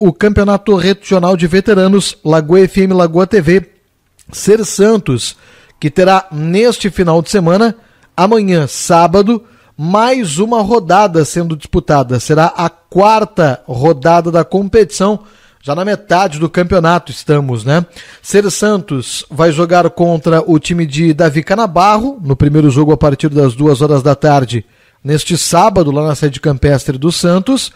o Campeonato Regional de Veteranos Lagoa FM Lagoa TV Ser Santos, que terá neste final de semana, amanhã, sábado, mais uma rodada sendo disputada. Será a quarta rodada da competição. Já na metade do campeonato estamos, né? Ser Santos vai jogar contra o time de Davi Canabarro, no primeiro jogo a partir das duas horas da tarde, neste sábado, lá na sede campestre do Santos.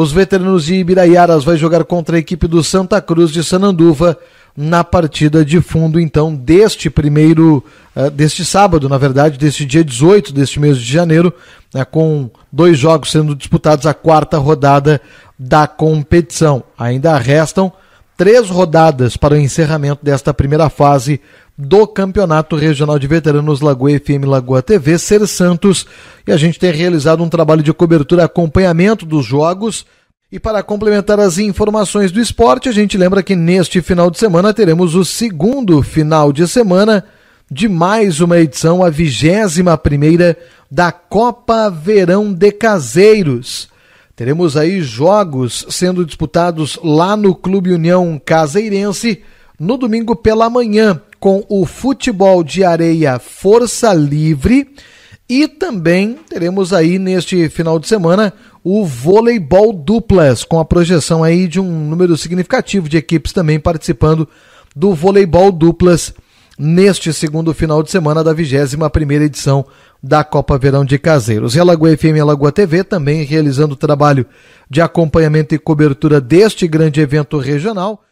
Os veteranos de Ibiraiaras vai jogar contra a equipe do Santa Cruz de Sananduva na partida de fundo, então, deste primeiro, uh, deste sábado, na verdade, deste dia 18 deste mês de janeiro, né, com dois jogos sendo disputados a quarta rodada da competição. Ainda restam três rodadas para o encerramento desta primeira fase do Campeonato Regional de Veteranos Lagoa FM Lagoa TV Ser Santos e a gente tem realizado um trabalho de cobertura e acompanhamento dos jogos. E para complementar as informações do esporte, a gente lembra que neste final de semana teremos o segundo final de semana de mais uma edição, a vigésima primeira da Copa Verão de Caseiros. Teremos aí jogos sendo disputados lá no Clube União Caseirense no domingo pela manhã com o futebol de areia Força Livre e também teremos aí neste final de semana o voleibol duplas, com a projeção aí de um número significativo de equipes também participando do voleibol duplas neste segundo final de semana da 21ª edição da Copa Verão de Caseiros. E a Lagoa FM e a Lagoa TV também realizando o trabalho de acompanhamento e cobertura deste grande evento regional.